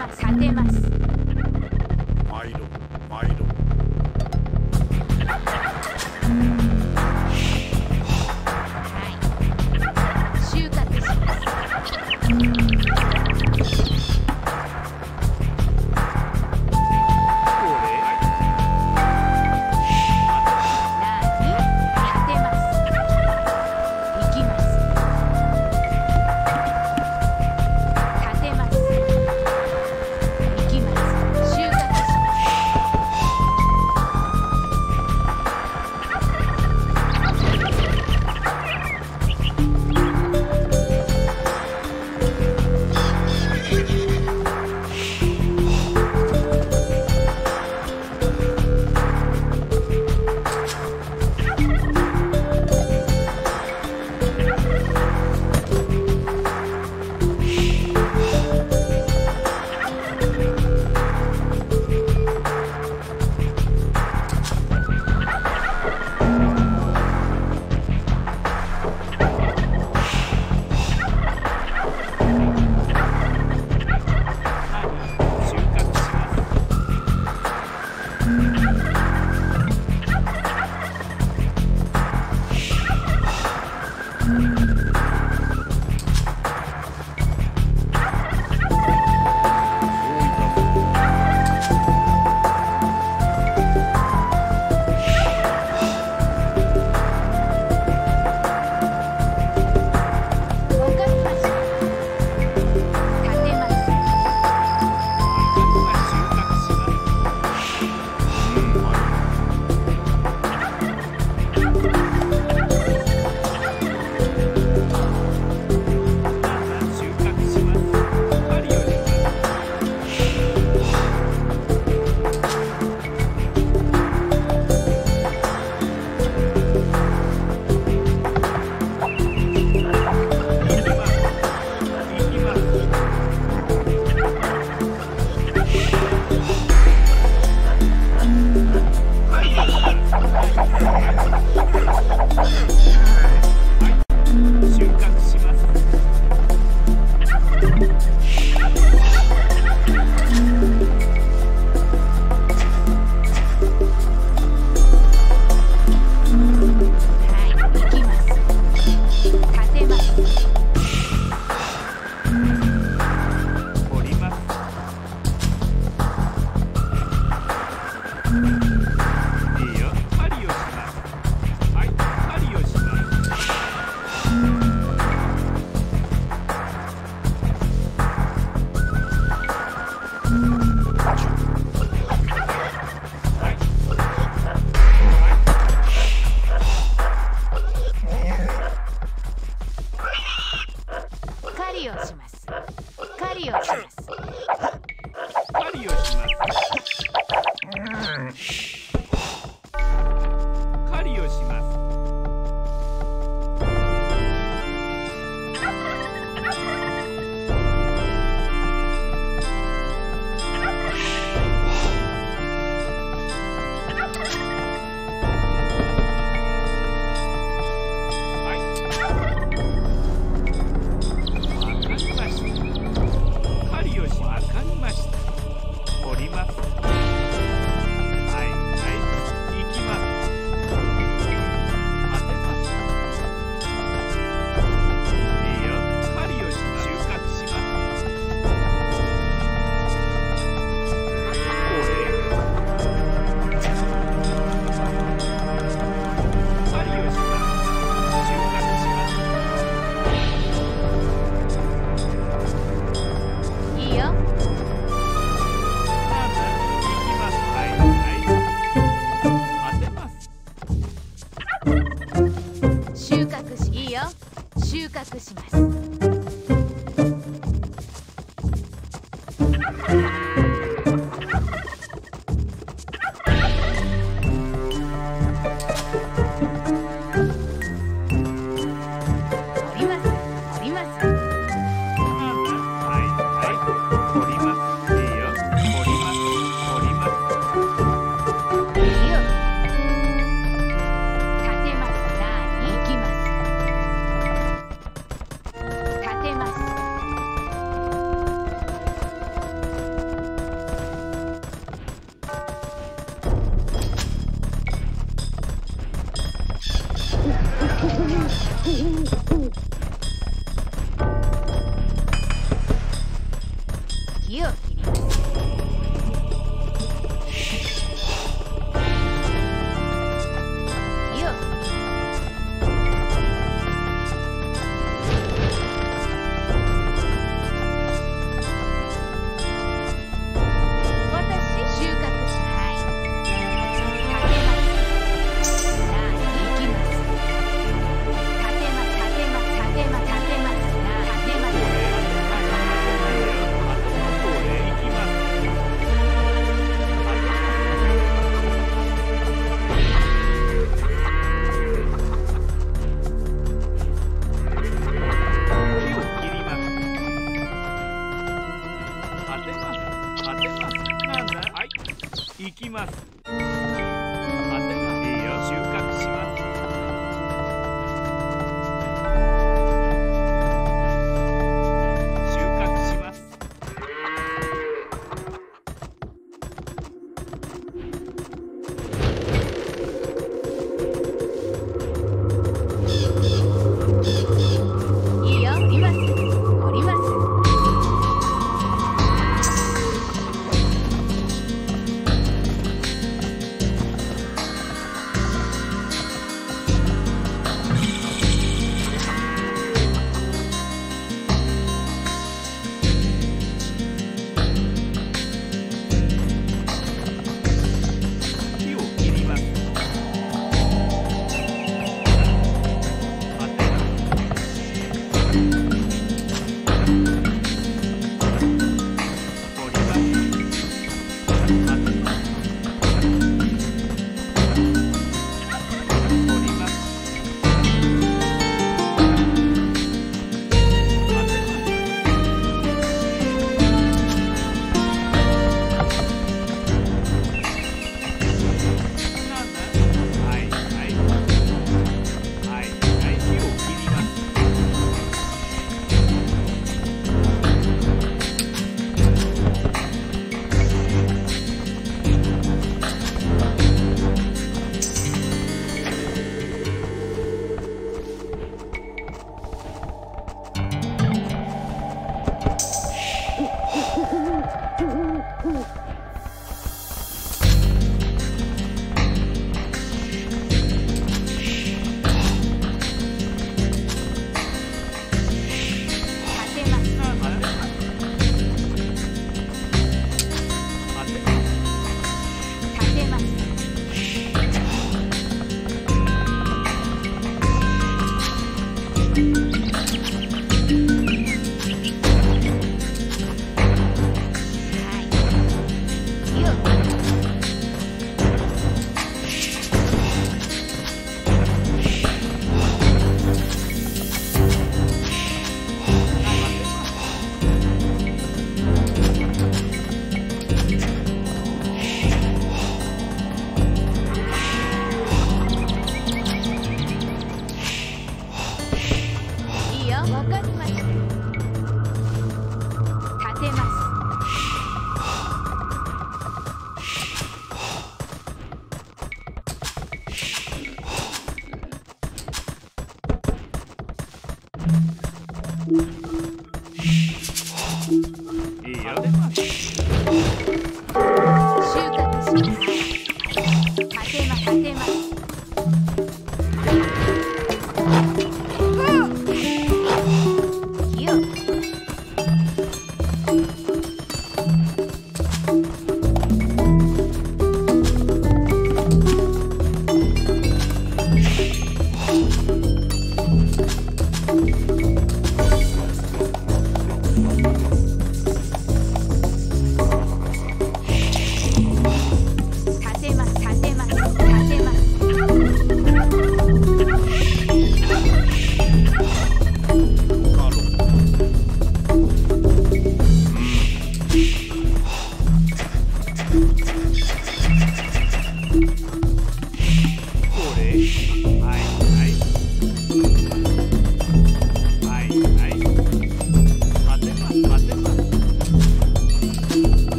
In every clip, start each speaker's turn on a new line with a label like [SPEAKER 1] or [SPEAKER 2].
[SPEAKER 1] ます
[SPEAKER 2] 立てます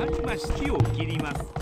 [SPEAKER 2] かりました。木を切ります。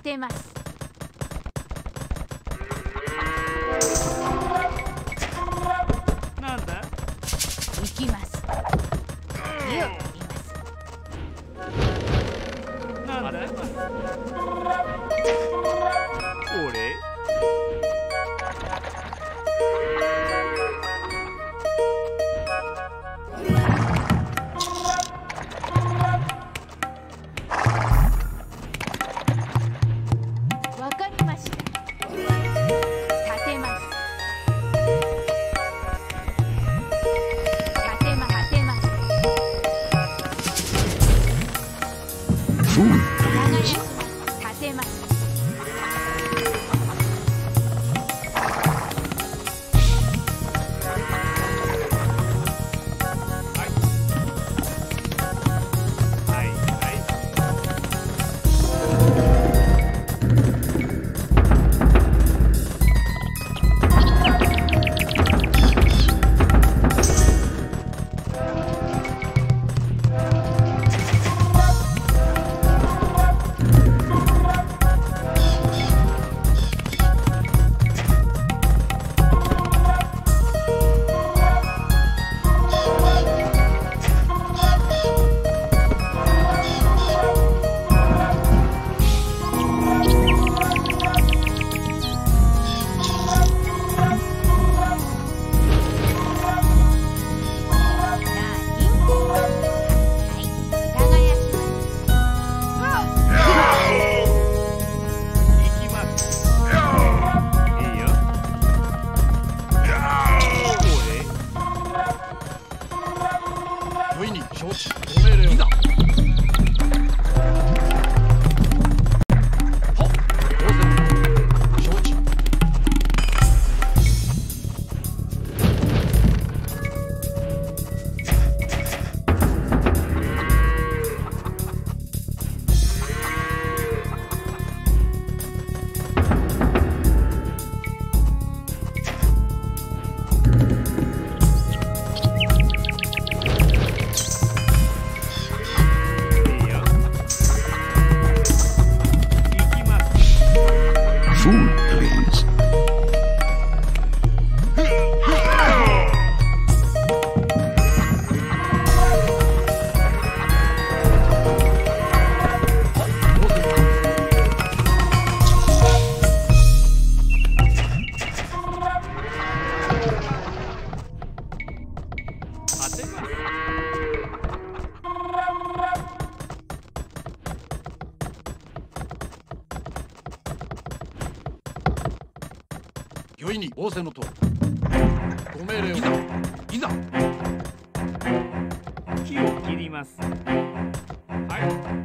[SPEAKER 1] 当てます。
[SPEAKER 3] 承知ご命るよ。いざに仰せのとご命令を。いざ。
[SPEAKER 2] 木を切ります。はい。